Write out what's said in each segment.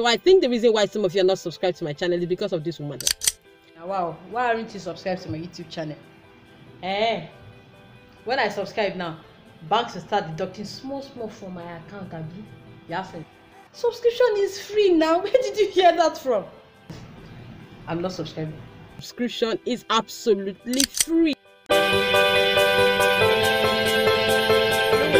So I think the reason why some of you are not subscribed to my channel is because of this woman. Wow, why aren't you subscribed to my YouTube channel? Eh, when I subscribe now, banks will start deducting small, small from my account. Abi, Yasin. Subscription is free now. Where did you hear that from? I'm not subscribing. Subscription is absolutely free.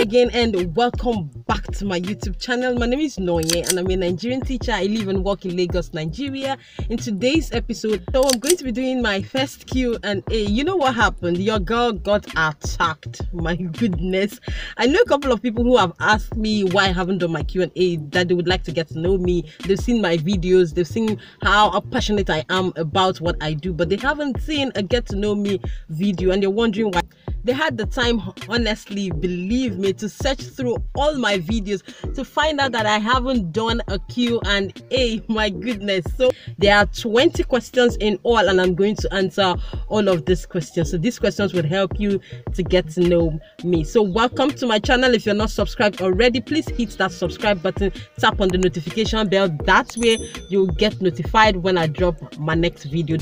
again and welcome back to my youtube channel. My name is Nonye and i'm a nigerian teacher. I live and work in lagos nigeria. In today's episode so i'm going to be doing my first q and a. You know what happened? Your girl got attacked. My goodness. I know a couple of people who have asked me why i haven't done my q and a that they would like to get to know me. They've seen my videos. They've seen how passionate i am about what i do but they haven't seen a get to know me video and they're wondering why they had the time honestly believe me to search through all my videos to find out that i haven't done a q and a my goodness. So there are 20 questions in all and i'm going to answer all of these questions. So these questions would help you to get to know me. So welcome to my channel. If you're not subscribed already please hit that subscribe button. Tap on the notification bell. That way you'll get notified when i drop my next video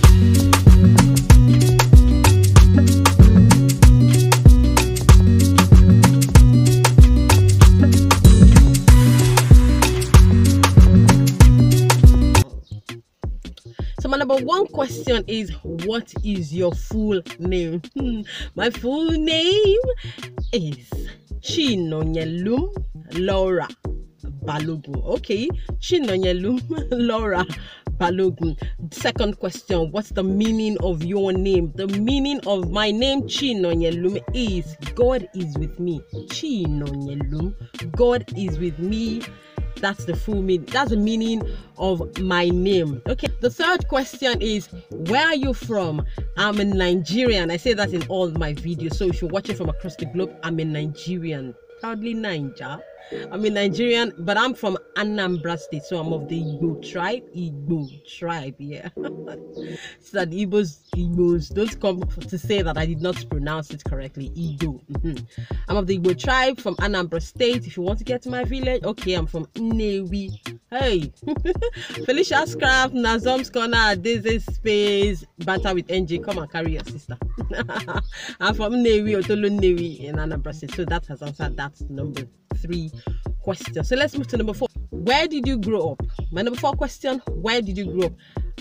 one question is what is your full name? Hmm, my full name is Chinonyelum Laura Balogun. Okay, Chinonyelum Laura Balogun. Second question, what's the meaning of your name? The meaning of my name Chinonyelum is God is with me. Chinonyelum. God is with me that's the full meaning that's the meaning of my name okay the third question is where are you from i'm a nigerian i say that in all my videos so if you're watching from across the globe i'm a nigerian proudly Niger. I'm a Nigerian, but I'm from Anambra State, so I'm of the Igbo tribe. Igbo tribe, yeah. so that Igbos, Igbos don't come to say that I did not pronounce it correctly. Igbo. Mm-hmm. I'm of the Igbo tribe from Anambra State. If you want to get to my village, okay, I'm from Nnewi. Hey, Felicia Scrap, Nazom's Corner, Daisy Space, Banter with NJ. Come and carry your sister. I'm from Nnewi, Otolo Nnewi in Anambra State. So that has answered that number three question. So let's move to number four. Where did you grow up? My number four question Where did you grow up?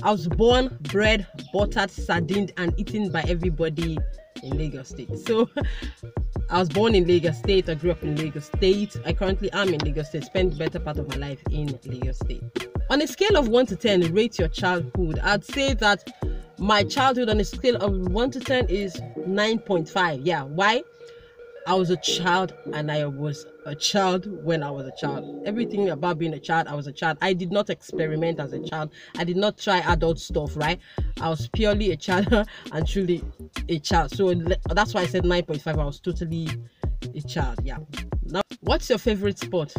I was born, bred, buttered, sardined, and eaten by everybody in Lagos State. So I was born in Lagos State. I grew up in Lagos State. I currently am in Lagos State. Spent better part of my life in Lagos State. On a scale of 1 to 10, rate your childhood. I'd say that my childhood on a scale of 1 to 10 is 9.5. Yeah. Why? I was a child and I was a child when I was a child. Everything about being a child, I was a child. I did not experiment as a child. I did not try adult stuff, right? I was purely a child and truly a child. So that's why I said 9.5. I was totally a child. Yeah. Now, what's your favorite sport?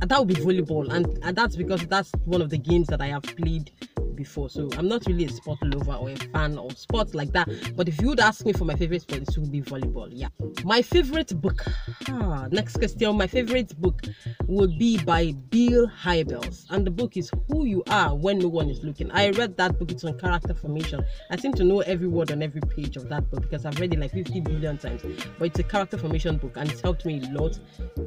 That would be volleyball, and, and that's because that's one of the games that I have played before. So I'm not really a sport lover or a fan of sports like that. But if you would ask me for my favorite sport, it would be volleyball. Yeah. My favorite book. Ah, next question. My favorite book would be by Bill Hybels, and the book is Who You Are When No One Is Looking. I read that book. It's on character formation. I seem to know every word on every page of that book because I've read it like 50 billion times. But it's a character formation book, and it's helped me a lot.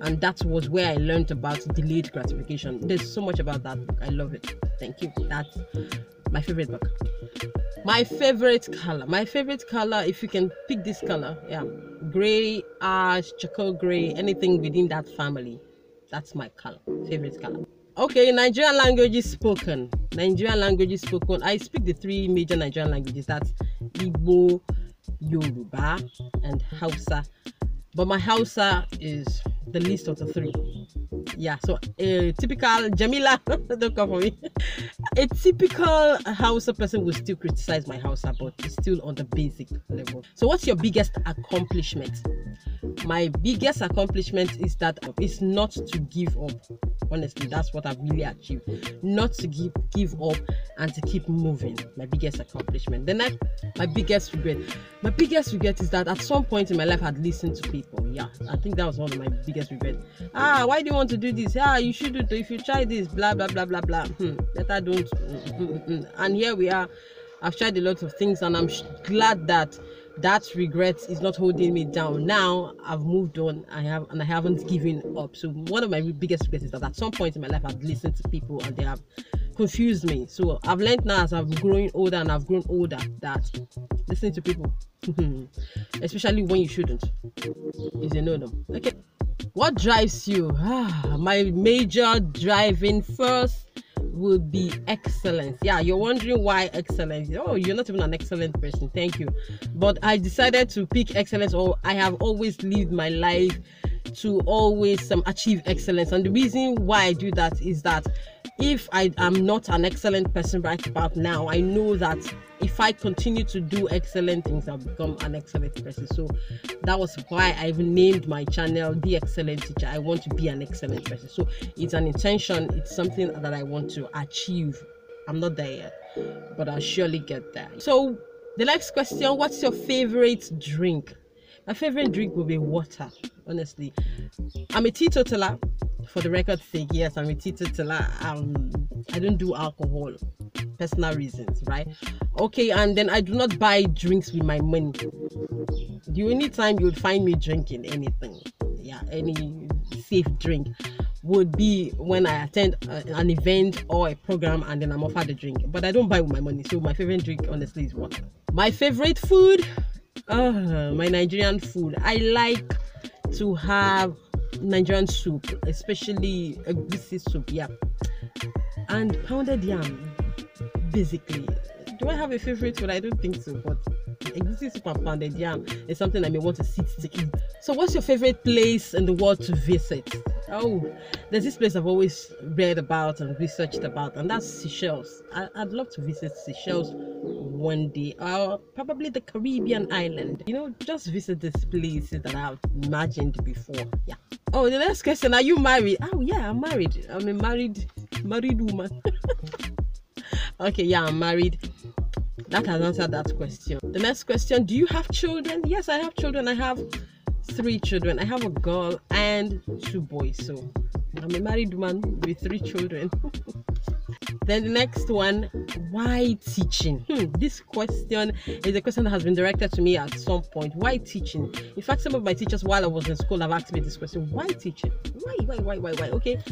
And that was where I learned about delayed gratification. There's so much about that book. I love it. Thank you. That's my favorite book. My favorite color. My favorite color, if you can pick this color, yeah, gray, ash, charcoal gray, anything within that family. That's my color, favorite color. Okay, Nigerian languages spoken. Nigerian languages spoken. I speak the three major Nigerian languages. That's Igbo, Yoruba, and Hausa. But my Hausa is the least of the three yeah so a typical jamila don't come for me. A typical Hausa person will still criticize my Hausa but it's still on the basic level. So what's your biggest accomplishment my biggest accomplishment is that it's not to give up honestly that's what i've really achieved not to give give up and to keep moving my biggest accomplishment then I, my biggest regret my biggest regret is that at some point in my life i'd listened to people yeah, I think that was one of my biggest regrets. Ah, why do you want to do this? Ah, you should do it. If you try this, blah blah blah blah blah. Hmm, better don't. and here we are. I've tried a lot of things, and I'm glad that that regret is not holding me down. Now I've moved on. I have and I haven't given up. So one of my biggest regrets is that at some point in my life I've listened to people and they have confused me. So I've learned now as I'm growing older and I've grown older that listening to people, especially when you shouldn't, is a no no. Okay. What drives you? Ah, my major driving first would be excellence. Yeah, you're wondering why excellence. Oh, you're not even an excellent person. Thank you. But I decided to pick excellence, or I have always lived my life to always um, achieve excellence. And the reason why I do that is that if I am not an excellent person right about now, I know that if I continue to do excellent things, I'll become an excellent person. So that was why I've named my channel The Excellent Teacher. I want to be an excellent person. So it's an intention, it's something that I want to achieve. I'm not there yet, but I'll surely get there. So the next question What's your favorite drink? My favorite drink will be water, honestly. I'm a teetotaler for the record sake, yes, I'm a teetotaler. Um, I don't do alcohol, personal reasons, right? Okay, and then I do not buy drinks with my money. The only time you would find me drinking anything, yeah, any safe drink would be when I attend a, an event or a program and then I'm offered a drink. But I don't buy with my money, so my favorite drink, honestly, is water. My favorite food, uh, my Nigerian food. I like to have Nigerian soup, especially egusi soup, yeah, and pounded yam. Basically, do I have a favorite food? I don't think so, but egusi soup and pounded yam is something I may want to sit to eat. So, what's your favorite place in the world to visit? Oh, there's this place I've always read about and researched about, and that's Seychelles. I, would love to visit Seychelles one day, or probably the Caribbean island. You know, just visit these places that I've imagined before. Yeah. Oh, the next question: Are you married? Oh, yeah, I'm married. I'm a married married woman. okay, yeah, I'm married. That has answered that question. The next question: Do you have children? Yes, I have children. I have three children. I have a girl and two boys. So I'm a married woman with three children. then the next one, why teaching? Hmm, this question is a question that has been directed to me at some point. Why teaching? In fact, some of my teachers while I was in school have asked me this question. Why teaching? Why, why, why, why, why? Okay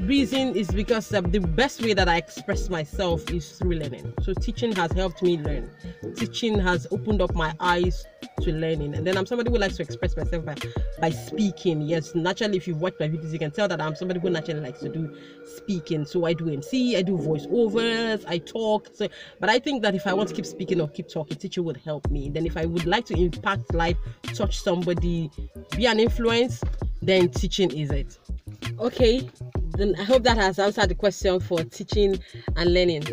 reason is because uh, the best way that I express myself is through learning. So teaching has helped me learn. Teaching has opened up my eyes to learning. And then I'm somebody who likes to express myself by, by speaking. Yes, naturally, if you've watched my videos, you can tell that I'm somebody who naturally likes to do speaking. So I do MC, I do voiceovers, I talk. So, but I think that if I want to keep speaking or keep talking, teaching would help me. Then if I would like to impact life, touch somebody, be an influence, then teaching is it. Okay, then I hope that has answered the question for teaching and learning.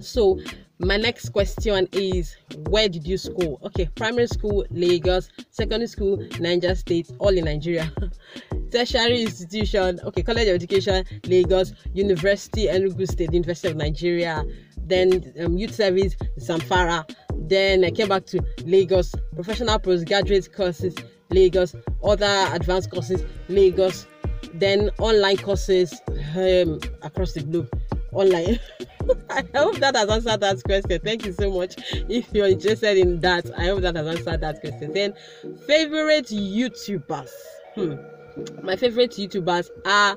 So, my next question is where did you school? Okay, primary school, Lagos, secondary school, Niger State, all in Nigeria. Tertiary institution, okay, College of Education, Lagos, University, Enugu State, University of Nigeria, then um, youth service, Zamfara. Then I came back to Lagos, professional postgraduate courses, Lagos, other advanced courses, Lagos, then online courses um, across the globe online i hope that has answered that question thank you so much if you're interested in that i hope that has answered that question then favorite youtubers hmm. My favorite youtubers are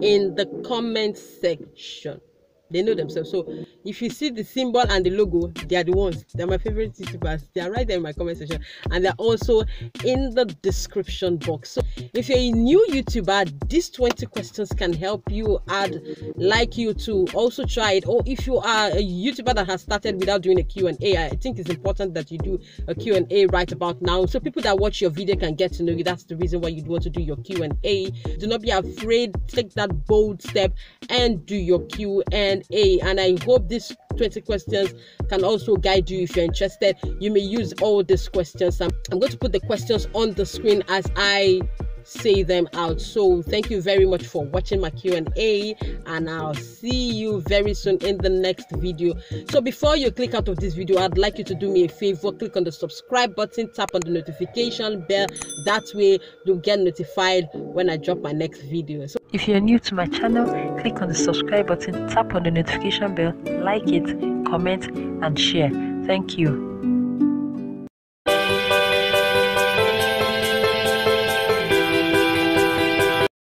in the comment section they know themselves. So if you see the symbol and the logo, they are the ones. They're my favorite YouTubers. They are right there in my comment section, and they're also in the description box. So if you're a new YouTuber, these 20 questions can help you add like you to also try it. Or if you are a YouTuber that has started without doing a Q&A, I think it's important that you do a Q&A right about now. So people that watch your video can get to know you. That's the reason why you'd want to do your Q&A. Do not be afraid. Take that bold step and do your Q&A and and I hope these 20 questions can also guide you if you're interested. You may use all these questions. I'm, I'm going to put the questions on the screen as I say them out. So thank you very much for watching my q&a and i'll see you very soon in the next video. So before you click out of this video i'd like you to do me a favor. Click on the subscribe button tap on the notification bell. That way you'll get notified when i drop my next video. So if you're new to my channel click on the subscribe button tap on the notification bell like it comment and share. Thank you